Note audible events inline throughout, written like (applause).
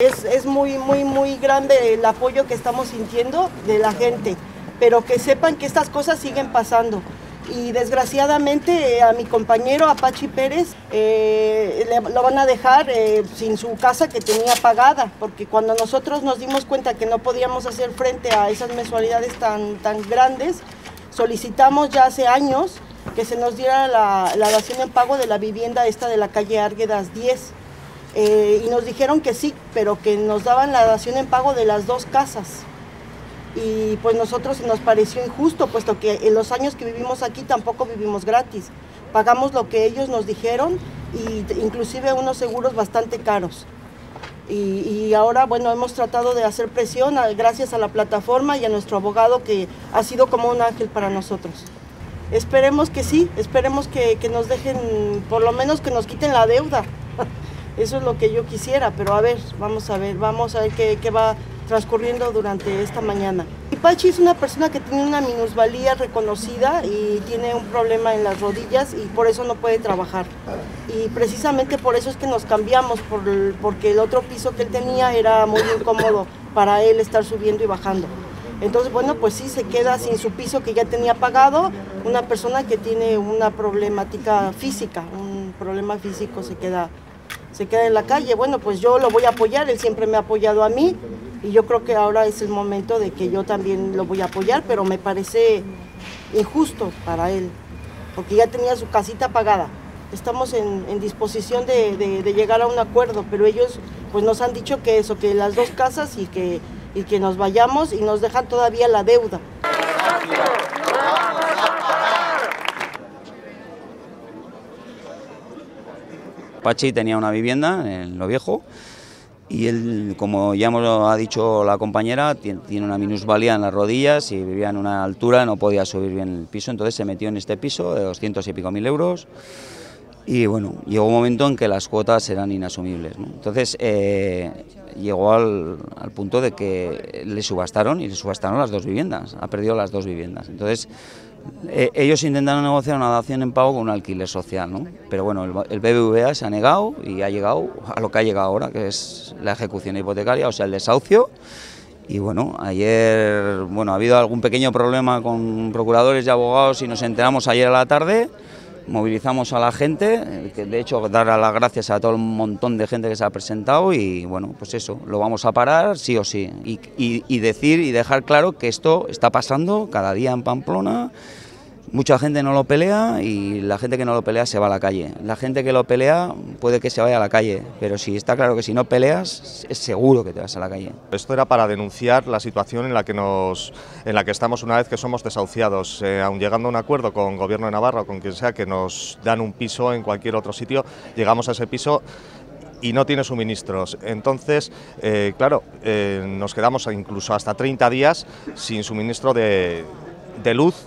Es, es muy, muy, muy grande el apoyo que estamos sintiendo de la gente, pero que sepan que estas cosas siguen pasando. Y desgraciadamente eh, a mi compañero Apache Pérez eh, le- lo van a dejar eh, sin su casa que tenía pagada, porque cuando nosotros nos dimos cuenta que no podíamos hacer frente a esas mensualidades tan, tan grandes, solicitamos ya hace años que se nos diera la, la dación en pago de la vivienda esta de la calle Árguedas 10. Eh, y nos dijeron que sí, pero que nos daban la dación en pago de las dos casas. Y pues nosotros nos pareció injusto, puesto que en los años que vivimos aquí tampoco vivimos gratis. Pagamos lo que ellos nos dijeron t- inclusive unos seguros bastante caros. Y, y ahora, bueno, hemos tratado de hacer presión gracias a la plataforma y a nuestro abogado que ha sido como un ángel para nosotros. Esperemos que sí, esperemos que, que nos dejen, por lo menos que nos quiten la deuda. (laughs) Eso es lo que yo quisiera, pero a ver, vamos a ver, vamos a ver qué, qué va transcurriendo durante esta mañana. Y Pachi es una persona que tiene una minusvalía reconocida y tiene un problema en las rodillas y por eso no puede trabajar. Y precisamente por eso es que nos cambiamos, por el- porque el otro piso que él tenía era muy incómodo para él estar subiendo y bajando. Entonces, bueno, pues sí, se queda sin su piso que ya tenía pagado, una persona que tiene una problemática física, un problema físico se queda, se queda en la calle. Bueno, pues yo lo voy a apoyar, él siempre me ha apoyado a mí y yo creo que ahora es el momento de que yo también lo voy a apoyar, pero me parece injusto para él, porque ya tenía su casita pagada. Estamos en, disposición de, de- de llegar a un acuerdo, pero ellos pues nos han dicho que eso, que las dos casas y que, y que nos vayamos y nos dejan todavía la deuda. Pachi tenía una vivienda en Lo Viejo y él, como ya hemos, ha dicho la compañera, tien- tiene una minusvalía en las rodillas y vivía en una altura, no podía subir bien el piso, entonces se metió en este piso de 200 y pico mil euros y bueno, llegó un momento en que las cuotas eran inasumibles. Entonces eh, llegó al, al punto de que le subastaron y le subastaron las dos viviendas, ha perdido las dos viviendas. Entonces eh, ellos intentaron negociar una dación en pago con un alquiler social, ¿no? pero bueno, el, el BBVA se ha negado y ha llegado a lo que ha llegado ahora, que es la ejecución hipotecaria, o sea, el desahucio. Y bueno, ayer bueno, ha habido algún pequeño problema con procuradores y abogados y nos enteramos ayer a la tarde movilizamos a la gente, eh, que de hecho dar las gracias a todo el montón de gente que se ha presentado y bueno, pues eso, lo vamos a parar sí o sí. Y, decir y dejar claro que esto está pasando cada día en Pamplona, mucha gente no lo pelea y la gente que no lo pelea se va a la calle. La gente que lo pelea puede que se vaya a la calle, pero si está claro que si no peleas, es seguro que te vas a la calle. Esto era para denunciar la situación en la que nos, en la que estamos una vez que somos desahuciados, Eh, aun llegando a un acuerdo con Gobierno de Navarra o con quien sea que nos dan un piso en cualquier otro sitio, llegamos a ese piso y no tiene suministros. Entonces, eh, claro, eh, nos quedamos incluso hasta 30 días sin suministro de, de luz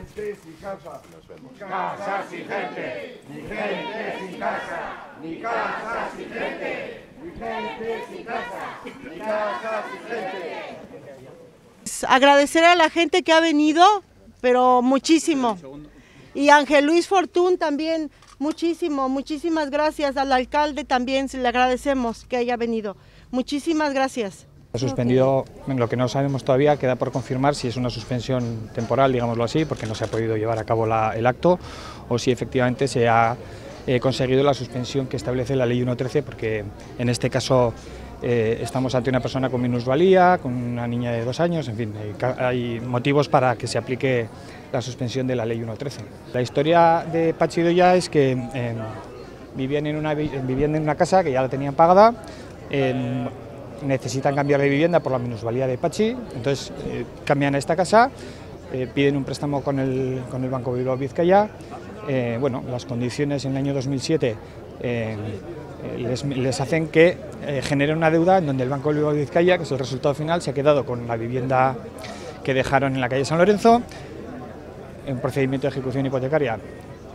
Eta beste gure ikusi nuen prentza eta zeinak irian. Gracias, gracias. Gracias, Adela Maja. Agradecer a la gente que ha venido, pero muchísimo. Y Ángel Luis Fortún también, muchísimo, muchísimas gracias. Al alcalde también se le agradecemos que haya venido. Muchísimas gracias. Ha suspendido, lo que no sabemos todavía, queda por confirmar si es una suspensión temporal, digámoslo así, porque no se ha podido llevar a cabo la- el acto, o si efectivamente se ha eh, conseguido la suspensión que establece la ley 1.13, porque en este caso eh, estamos ante una persona con minusvalía, con una niña de dos años, en fin, hay, motivos para que se aplique la suspensión de la ley 1.13. La historia de Pachi Doya es que eh, vivían, en una, vivían en una casa que ya la tenían pagada, eh, necesitan cambiar de vivienda por la minusvalía de Pachi, entonces cambian a esta casa, piden un préstamo con el, con el Banco Bilbao Vizcaya, bueno, las condiciones en el año 2007 les, hacen que eh, generen una deuda en donde el Banco de Vizcaya, que es el resultado final, se ha quedado con la vivienda que dejaron en la calle San Lorenzo, en procedimiento de ejecución hipotecaria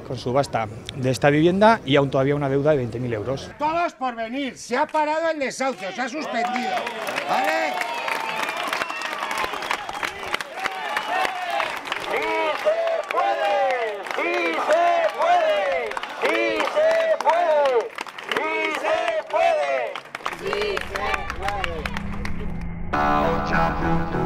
con subasta de esta vivienda y aún todavía una deuda de 20.000 euros. Todos por venir, se ha parado el desahucio, se ha suspendido. ¿Vale? Ciao, ciao.